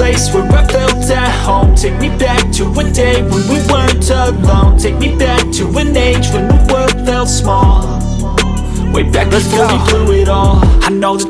place where I felt at home. Take me back to a day when we weren't alone. Take me back to an age when the world felt small. Way back Let's before go. we blew it all. I know that